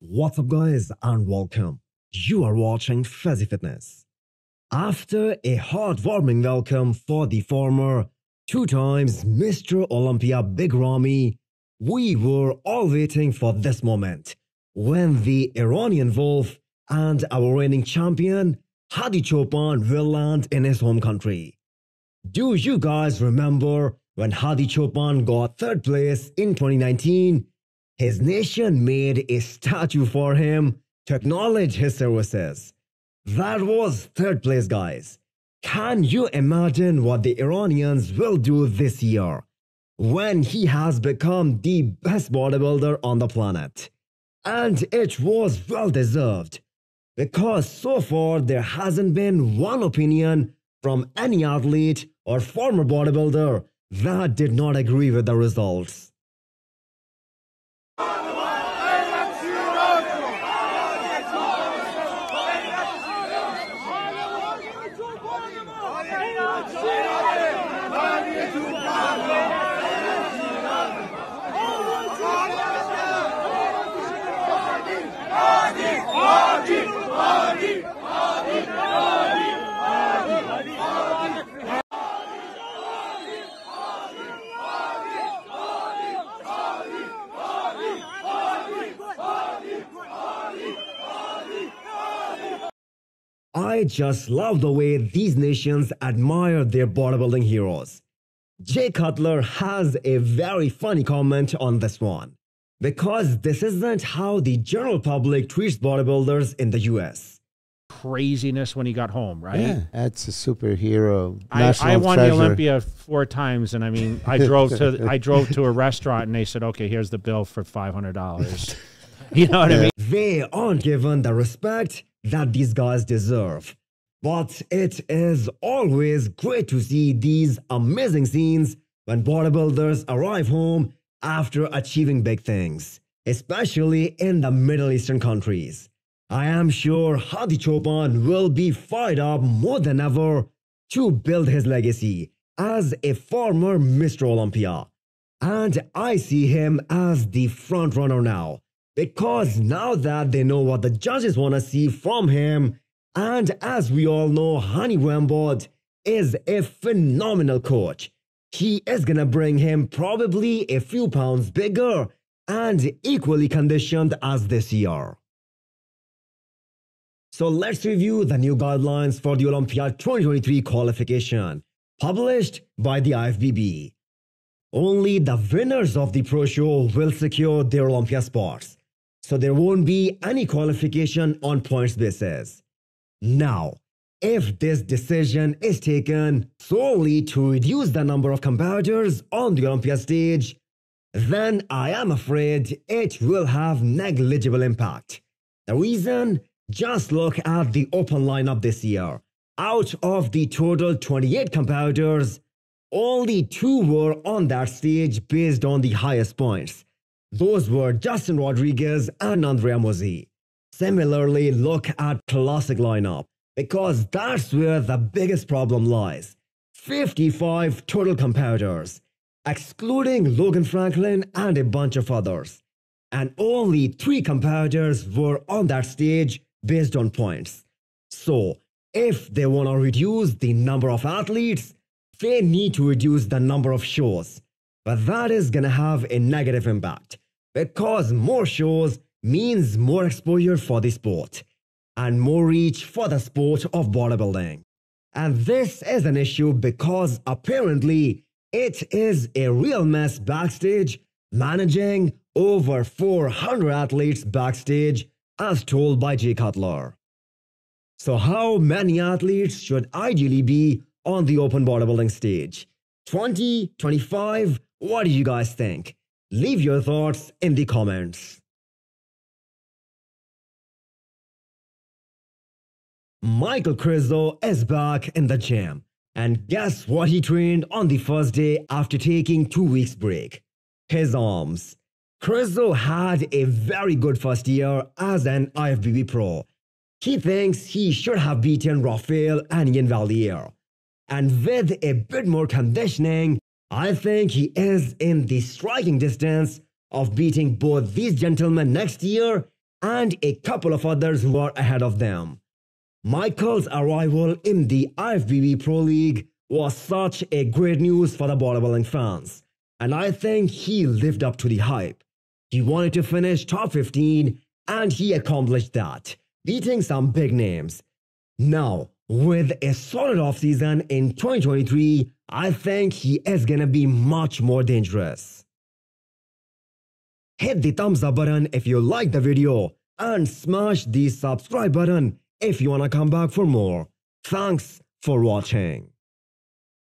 What's up, guys, and welcome. You are watching Fazi Fitness. After a heartwarming welcome for the former two times Mr. Olympia Big Ramy, we were all waiting for this moment when the Iranian Wolf and our reigning champion Hadi Choopan will land in his home country. Do you guys remember when Hadi Choopan got third place in 2019? His nation made a statue for him to acknowledge his services. That was third place, guys. Can you imagine what the Iranians will do this year when he has become the best bodybuilder on the planet? And it was well deserved because so far there hasn't been one opinion from any athlete or former bodybuilder that did not agree with the results. I just love the way these nations admire their bodybuilding heroes. Jay Cutler has a very funny comment on this one. Because this isn't how the general public treats bodybuilders in the US. Craziness when he got home, right? Yeah, that's a superhero. I, I won treasure. the Olympia four times, and I mean, I drove to I drove to a restaurant, and they said, "Okay, here's the bill for five hundred dollars." you know what yeah. I mean? They aren't given the respect that these guys deserve. But it is always great to see these amazing scenes when bodybuilders arrive home after achieving big things, especially in the Middle Eastern countries. I am sure Hadi Choopan will be fired up more than ever to build his legacy as a former Mr. Olympia. And I see him as the front runner now because now that they know what the judges want to see from him, and as we all know, Hany Rambod is a phenomenal coach. He is gonna bring him probably a few pounds bigger and equally conditioned as this year. So let's review the new guidelines for the Olympiad 2023 qualification, published by the IFBB. Only the winners of the Pro Show will secure their Olympia spots so there won't be any qualification on points basis. Now, if this decision is taken solely to reduce the number of competitors on the Olympia stage, then I am afraid it will have negligible impact. The reason? Just look at the open lineup this year. Out of the total 28 competitors, only two were on that stage based on the highest points. Those were Justin Rodriguez and Andrea Muzzi. Similarly, look at classic lineup because that's where the biggest problem lies. 55 total competitors, excluding Logan Franklin and a bunch of others. And only three competitors were on that stage based on points. So, if they want to reduce the number of athletes, they need to reduce the number of shows. But that is going to have a negative impact because more shows means more exposure for the sport and more reach for the sport of bodybuilding. And this is an issue because apparently it is a real mess backstage managing over 400 athletes backstage as told by Jay Cutler. So how many athletes should ideally be on the open bodybuilding stage? 20, 25? What do you guys think? Leave your thoughts in the comments. Michael Krizo is back in the gym. And guess what he trained on the first day after taking two weeks break? His arms. Krizo had a very good first year as an IFBB pro. He thinks he should have beaten Rafael and Iain Valliere. And with a bit more conditioning, I think he is in the striking distance of beating both these gentlemen next year and a couple of others who are ahead of them. Michael's arrival in the IFBB Pro League was such a great news for the bodybuilding fans, and I think he lived up to the hype. He wanted to finish top 15, and he accomplished that, beating some big names. Now, with a solid offseason in 2023, I think he is gonna be much more dangerous. Hit the thumbs up button if you like the video and smash the subscribe button if you wanna come back for more. Thanks for watching.